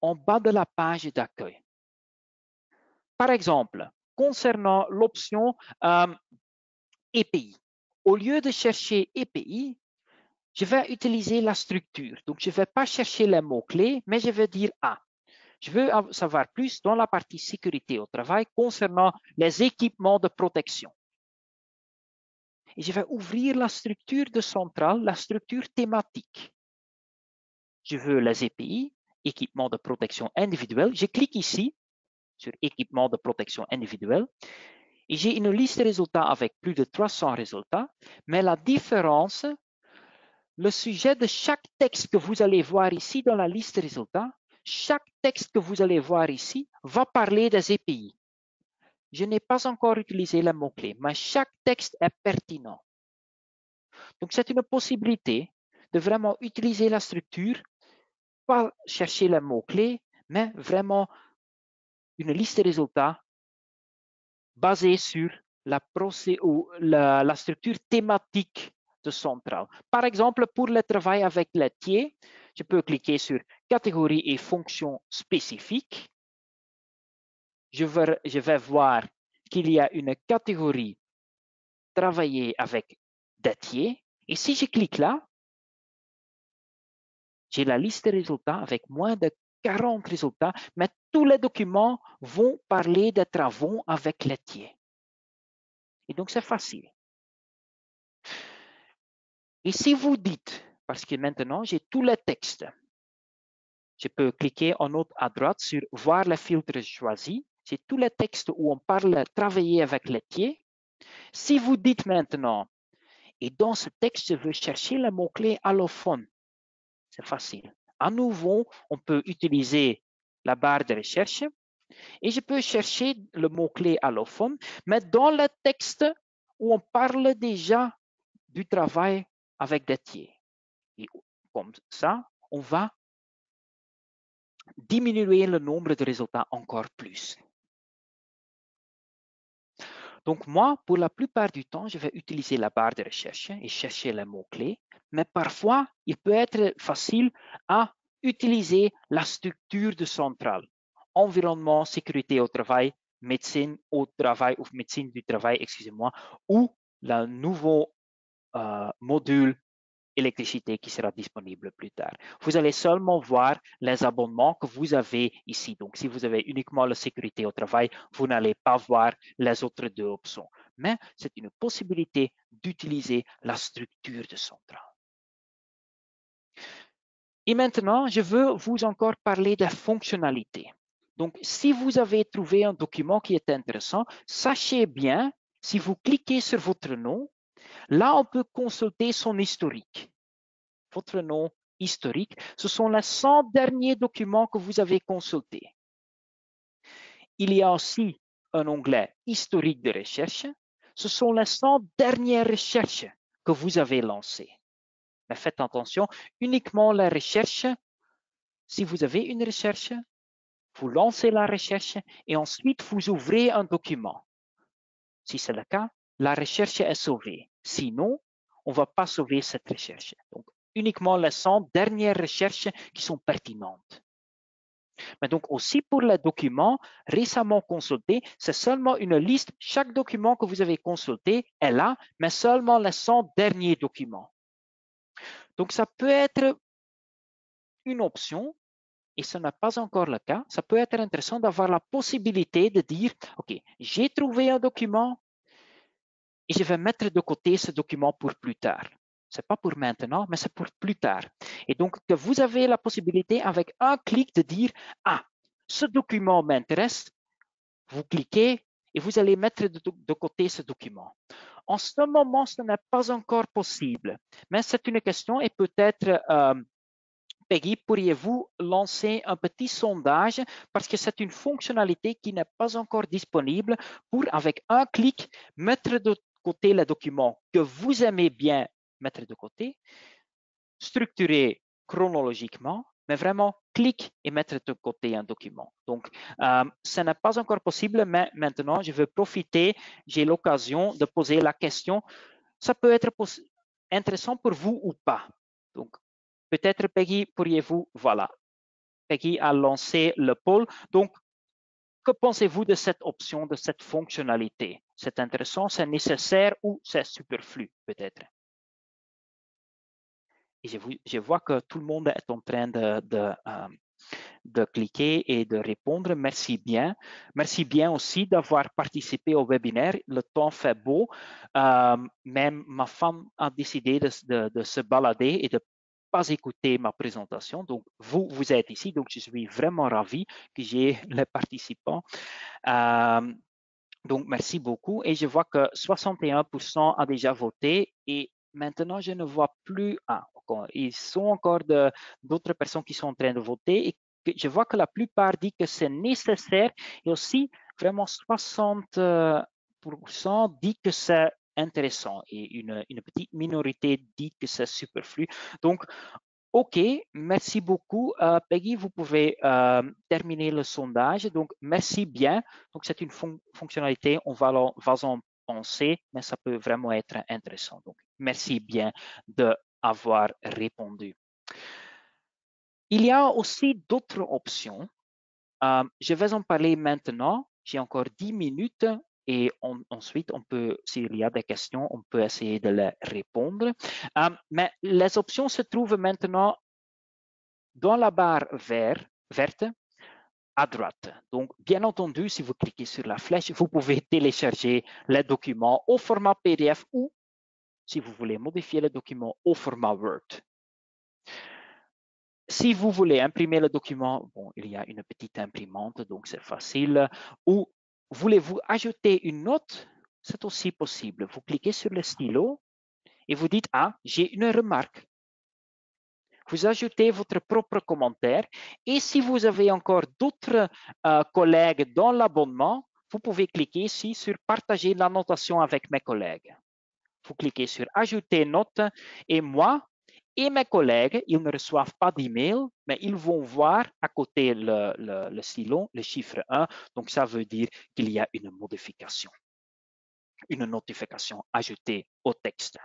en bas de la page d'accueil. Par exemple, concernant l'option euh, EPI, au lieu de chercher EPI, je vais utiliser la structure. Donc, je ne vais pas chercher les mots-clés, mais je vais dire A. Je veux savoir plus dans la partie sécurité au travail concernant les équipements de protection. Et je vais ouvrir la structure de centrale, la structure thématique. Je veux les EPI, équipements de protection individuelle. Je clique ici sur équipement de protection individuelle j'ai une liste de résultats avec plus de 300 résultats. Mais la différence, le sujet de chaque texte que vous allez voir ici dans la liste de résultats chaque texte que vous allez voir ici va parler des EPI. Je n'ai pas encore utilisé le mot-clé, mais chaque texte est pertinent. Donc, c'est une possibilité de vraiment utiliser la structure, pas chercher le mot-clé, mais vraiment une liste de résultats basée sur la, structure thématique de centrale. Par exemple, pour le travail avec laitier, je peux cliquer sur catégorie et fonction spécifique. Je vais, voir qu'il y a une catégorie travailler avec datier. Et si je clique là, j'ai la liste des résultats avec moins de 40 résultats, mais tous les documents vont parler des travaux avec laitier. Et donc, c'est facile. Et si vous dites, parce que maintenant, j'ai tous les textes, je peux cliquer en haut à droite sur Voir les filtres choisis. J'ai tous les textes où on parle travailler avec laitier. Si vous dites maintenant, et dans ce texte, je veux chercher le mot-clé allophone, c'est facile. À nouveau, on peut utiliser la barre de recherche et je peux chercher le mot-clé allophone, mais dans le texte où on parle déjà du travail avec laitier. Et comme ça, on va diminuer le nombre de résultats encore plus. Donc moi, pour la plupart du temps, je vais utiliser la barre de recherche et chercher les mots-clés, mais parfois, il peut être facile à utiliser la structure de centrale. Environnement, sécurité au travail, médecine au travail ou médecine du travail, excusez-moi, ou le nouveau euh, module électricité qui sera disponible plus tard. Vous allez seulement voir les abonnements que vous avez ici. Donc, si vous avez uniquement la sécurité au travail, vous n'allez pas voir les autres deux options. Mais c'est une possibilité d'utiliser la structure de centrale. Et maintenant, je veux vous encore parler des fonctionnalités. Donc, si vous avez trouvé un document qui est intéressant, sachez bien, si vous cliquez sur votre nom, Là, on peut consulter son historique. Votre nom historique, ce sont les 100 derniers documents que vous avez consultés. Il y a aussi un onglet historique de recherche. Ce sont les 100 dernières recherches que vous avez lancées. Mais faites attention, uniquement la recherche. Si vous avez une recherche, vous lancez la recherche et ensuite vous ouvrez un document. Si c'est le cas, la recherche est sauvée. Sinon, on ne va pas sauver cette recherche. Donc, uniquement les 100 dernières recherches qui sont pertinentes. Mais donc aussi pour les documents récemment consultés, c'est seulement une liste. Chaque document que vous avez consulté est là, mais seulement les 100 derniers documents. Donc ça peut être une option, et ce n'est pas encore le cas. Ça peut être intéressant d'avoir la possibilité de dire, OK, j'ai trouvé un document, et je vais mettre de côté ce document pour plus tard. Ce n'est pas pour maintenant, mais c'est pour plus tard. Et donc, que vous avez la possibilité avec un clic de dire, ah, ce document m'intéresse, vous cliquez et vous allez mettre de, côté ce document. En ce moment, ce n'est pas encore possible, mais c'est une question et peut-être euh, Peggy, pourriez-vous lancer un petit sondage parce que c'est une fonctionnalité qui n'est pas encore disponible pour, avec un clic, mettre de côté les documents que vous aimez bien mettre de côté, structurer chronologiquement, mais vraiment clique et mettre de côté un document. Donc, euh, ce n'est pas encore possible, mais maintenant, je veux profiter, j'ai l'occasion de poser la question. Ça peut être intéressant pour vous ou pas? Donc, peut-être, Peggy, pourriez-vous, voilà, Peggy a lancé le pôle. Donc, que pensez-vous de cette option, de cette fonctionnalité? C'est intéressant, c'est nécessaire ou c'est superflu peut-être? Je, vois que tout le monde est en train de, euh, de, cliquer et de répondre. Merci bien. Merci bien aussi d'avoir participé au webinaire. Le temps fait beau. Euh, même ma femme a décidé de, se balader et de pas écouté ma présentation. Donc, vous, vous êtes ici. Donc, je suis vraiment ravi que j'ai les participants. Euh, donc, merci beaucoup. Et je vois que 61% a déjà voté et maintenant, je ne vois plus. Ils sont encore d'autres personnes qui sont en train de voter et je vois que la plupart disent que c'est nécessaire et aussi vraiment 60% disent que c'est intéressant et une, petite minorité dit que c'est superflu. Donc, OK, merci beaucoup. Euh, Peggy, vous pouvez euh, terminer le sondage. Donc, merci bien. Donc, c'est une fonctionnalité, on va, en penser, mais ça peut vraiment être intéressant. Donc, merci bien d'avoir répondu. Il y a aussi d'autres options. Euh, je vais en parler maintenant. J'ai encore 10 minutes et ensuite, on peut, s'il y a des questions, on peut essayer de les répondre. Euh, mais les options se trouvent maintenant dans la barre vert verte à droite. Donc, bien entendu, si vous cliquez sur la flèche, vous pouvez télécharger les documents au format PDF ou, si vous voulez modifier le document, au format Word. Si vous voulez imprimer le document, bon, il y a une petite imprimante, donc c'est facile. Ou voulez-vous ajouter une note? C'est aussi possible. Vous cliquez sur le stylo et vous dites, ah, j'ai une remarque. Vous ajoutez votre propre commentaire et si vous avez encore d'autres euh, collègues dans l'abonnement, vous pouvez cliquer ici sur partager l'annotation avec mes collègues. Vous cliquez sur ajouter note et moi, et mes collègues, ils ne reçoivent pas d'email, mais ils vont voir à côté le, le, le stylo, le chiffre 1. Donc, ça veut dire qu'il y a une modification, une notification ajoutée au texte.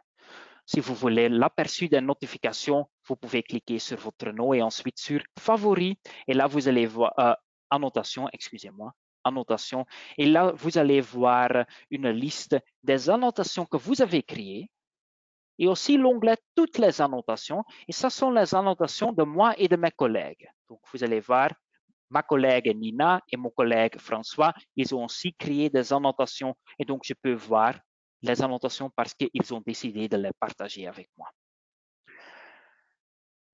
Si vous voulez l'aperçu des notifications, vous pouvez cliquer sur votre nom et ensuite sur Favoris. Et là, vous allez voir euh, annotation, excusez-moi, annotation. Et là, vous allez voir une liste des annotations que vous avez créées et aussi l'onglet Toutes les annotations. Et ce sont les annotations de moi et de mes collègues. Donc, vous allez voir ma collègue Nina et mon collègue François, ils ont aussi créé des annotations et donc je peux voir les annotations parce qu'ils ont décidé de les partager avec moi.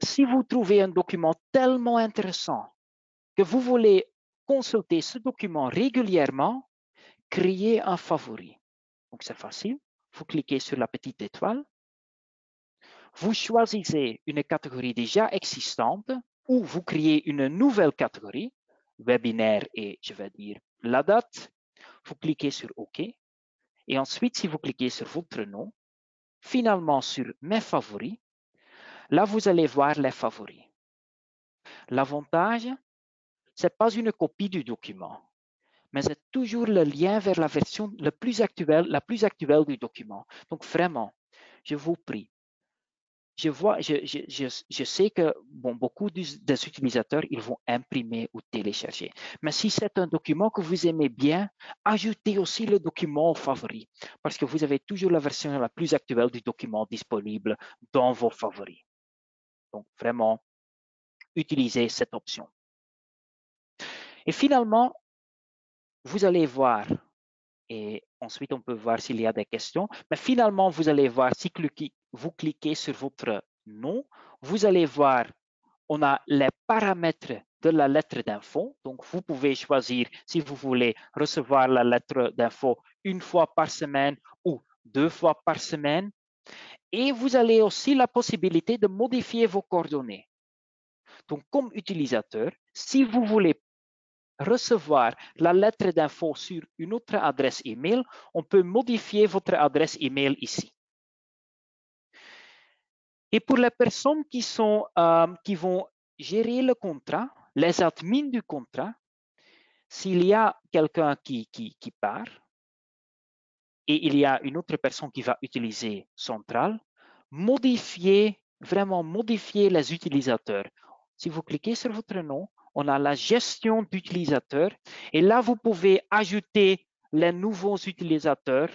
Si vous trouvez un document tellement intéressant que vous voulez consulter ce document régulièrement, créez un favori. Donc c'est facile. Vous cliquez sur la petite étoile vous choisissez une catégorie déjà existante ou vous créez une nouvelle catégorie, webinaire et je vais dire la date. Vous cliquez sur OK. Et ensuite, si vous cliquez sur votre nom, finalement sur mes favoris, là, vous allez voir les favoris. L'avantage, n'est pas une copie du document, mais c'est toujours le lien vers la version la plus actuelle, du document. Donc vraiment, je vous prie, je vois, je, je, je, sais que bon, beaucoup des utilisateurs, ils vont imprimer ou télécharger. Mais si c'est un document que vous aimez bien, ajoutez aussi le document favori, parce que vous avez toujours la version la plus actuelle du document disponible dans vos favoris. Donc, vraiment, utilisez cette option. Et finalement, vous allez voir, et ensuite on peut voir s'il y a des questions, mais finalement, vous allez voir si vous cliquez sur votre nom, vous allez voir, on a les paramètres de la lettre d'info. Donc, vous pouvez choisir si vous voulez recevoir la lettre d'info une fois par semaine ou deux fois par semaine. Et vous avez aussi la possibilité de modifier vos coordonnées. Donc, comme utilisateur, si vous voulez recevoir la lettre d'info sur une autre adresse email, on peut modifier votre adresse email ici. Et pour les personnes qui, sont, euh, qui vont gérer le contrat, les admins du contrat, s'il y a quelqu'un qui, qui, qui, part et il y a une autre personne qui va utiliser Central, modifier, vraiment modifier les utilisateurs. Si vous cliquez sur votre nom, on a la gestion d'utilisateurs et là, vous pouvez ajouter les nouveaux utilisateurs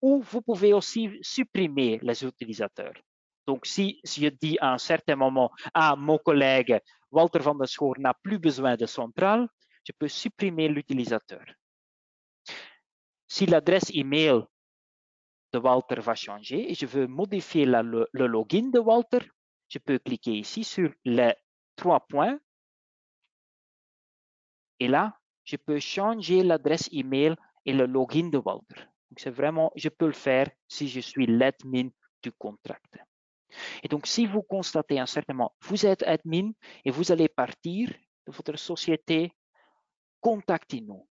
ou vous pouvez aussi supprimer les utilisateurs. Donc, si, je dis à un certain moment ah, mon collègue Walter van der Schoor n'a plus besoin de centrale, je peux supprimer l'utilisateur. Si l'adresse email de Walter va changer et je veux modifier le login de Walter, je peux cliquer ici sur les trois points. Et là, je peux changer l'adresse email et le login de Walter. Donc, c'est vraiment, je peux le faire si je suis l'admin du contrat. Et donc, si vous constatez un certain moment, vous êtes admin et vous allez partir de votre société, contactez-nous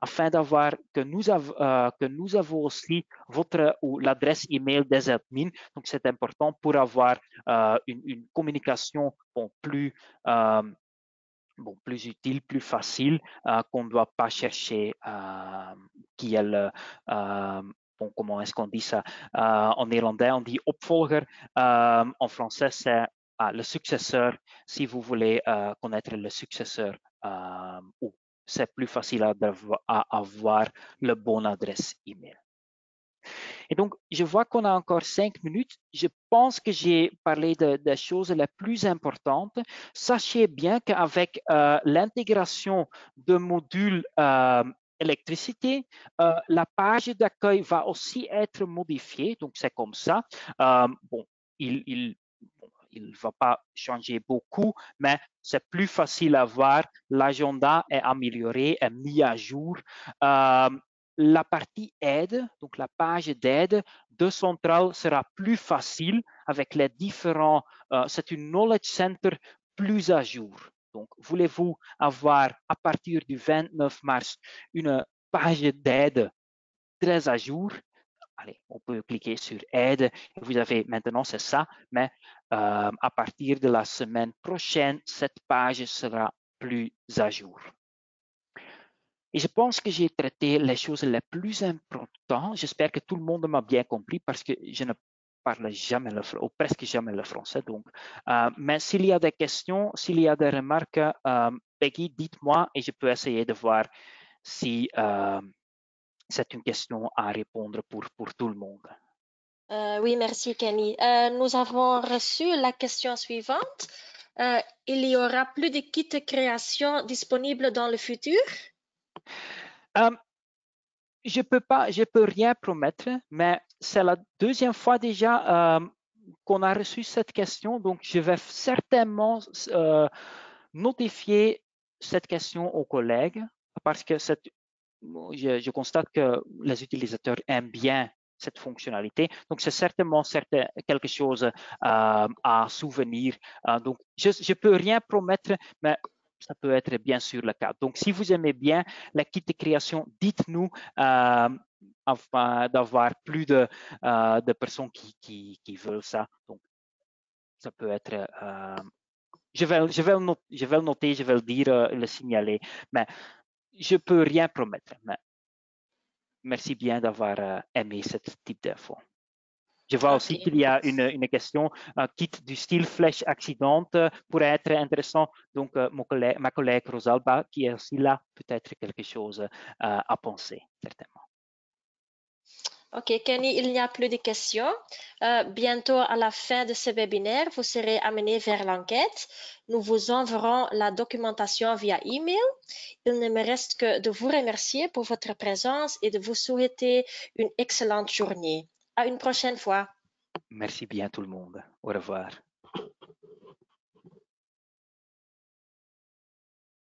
afin d'avoir que nous, avons, euh, que nous avons aussi votre ou l'adresse email des admins. Donc, c'est important pour avoir euh, une, communication plus euh, bon, plus utile, plus facile, euh, qu'on ne doit pas chercher euh, qui est le, euh, bon, comment est-ce qu'on dit ça En néerlandais, on dit opvolger. En français, c'est ah, le successeur. Si vous voulez connaître le successeur, c'est plus facile à, à, avoir le bon adresse email. Et donc, je vois qu'on a encore cinq minutes. Je pense que j'ai parlé des choses les plus importantes. Sachez bien qu'avec euh, l'intégration de modules euh, électricité, euh, la page d'accueil va aussi être modifiée. Donc, c'est comme ça. bon, il, il il ne va pas changer beaucoup, mais c'est plus facile à voir. L'agenda est amélioré, est mis à jour la partie aide, donc la page d'aide de Central sera plus facile avec les différents, euh, c'est une Knowledge Center plus à jour. Donc, voulez-vous avoir à partir du 29 mars une page d'aide très à jour? Allez, on peut cliquer sur aide. Vous avez maintenant, c'est ça, mais euh, à partir de la semaine prochaine, cette page sera plus à jour. Et je pense que j'ai traité les choses les plus importantes. J'espère que tout le monde m'a bien compris parce que je ne parle jamais le ou presque jamais le français. Donc, euh, mais s'il y a des questions, s'il y a des remarques, euh, Peggy, dites-moi et je peux essayer de voir si euh, c'est une question à répondre pour, pour tout le monde. oui, merci Kenny. nous avons reçu la question suivante. il y aura plus de kits de création disponibles dans le futur? Um, je peux je peux rien promettre, mais c'est la deuxième fois déjà um, qu'on a reçu cette question, donc je vais certainement euh, notifier cette question aux collègues parce que je, je, constate que les utilisateurs aiment bien cette fonctionnalité. Donc, c'est certainement certain, quelque chose euh, à souvenir. Euh, donc, je ne peux rien promettre, mais ça peut être bien sûr le cas. Donc, si vous aimez bien la kit de création, dites-nous euh, afin d'avoir plus de, euh, personnes qui, veulent ça. Donc, ça peut être... Euh, je, vais, je, vais le noter, je vais le dire, le signaler, mais je peux rien promettre. Merci bien d'avoir aimé ce type d'info. Je vois aussi qu'il y a une, une, question, un kit du style flèche accidente pourrait être intéressant. Donc, euh, mon collègue, ma collègue Rosalba, qui est aussi là, peut-être quelque chose à penser, certainement. Ok, Kenny, il n'y a plus de questions. Euh, bientôt, à la fin de ce webinaire, vous serez amené vers l'enquête. Nous vous enverrons la documentation via email. Il ne me reste que de vous remercier pour votre présence et de vous souhaiter une excellente journée. À une prochaine fois. Merci bien tout le monde. Au revoir.